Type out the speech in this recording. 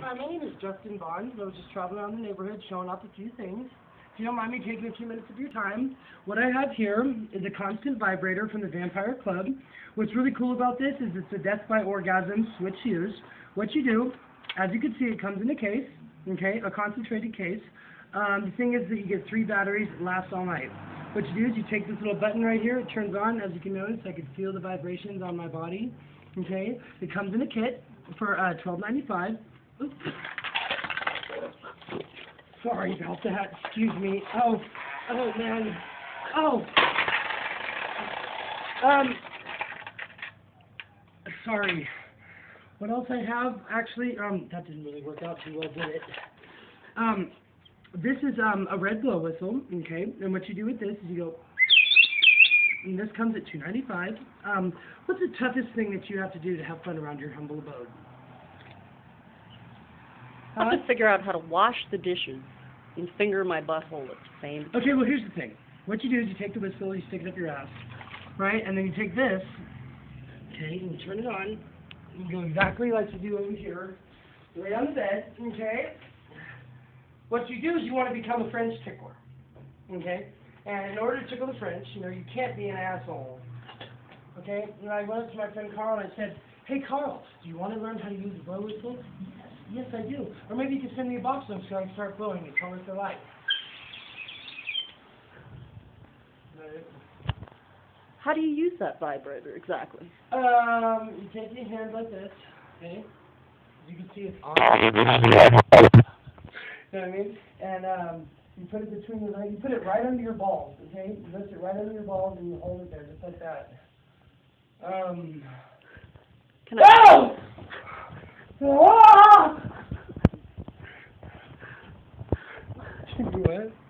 My name is Justin Bond. I was just traveling around the neighborhood showing off a few things. If you don't mind me taking a few minutes of your time, what I have here is a constant vibrator from the Vampire Club. What's really cool about this is it's a Death by Orgasm switch use. What you do, as you can see, it comes in a case, okay, a concentrated case. Um, the thing is that you get three batteries, it lasts all night. What you do is you take this little button right here, it turns on, as you can notice, I can feel the vibrations on my body, okay. It comes in a kit for uh, $12.95. Sorry about that. Excuse me. Oh, oh man. Oh. Um. Sorry. What else I have? Actually, um, that didn't really work out too well, did it? Um, this is um a red blow whistle. Okay, and what you do with this is you go. And this comes at two ninety five. Um, what's the toughest thing that you have to do to have fun around your humble abode? I have to figure out how to wash the dishes and finger my butthole at the same time. Okay, well here's the thing. What you do is you take the whistle, you stick it up your ass, right? And then you take this, okay, and you turn it on. You go exactly like you do over here. Lay on the bed, okay? What you do is you want to become a French tickler, okay? And in order to tickle the French, you know, you can't be an asshole, okay? And I went up to my friend Carl and I said, Hey Carl, do you want to learn how to use a blow whistle? Yes, I do. Or maybe you could send me a box of them so I can start blowing me if they like. How do you use that vibrator exactly? Um, you take your hand like this, okay? You can see it's on. you know what I mean? And um, you put it between your legs. You put it right under your balls, okay? You lift it right under your balls and you hold it there just like that. Um. Can I? Oh! Ah!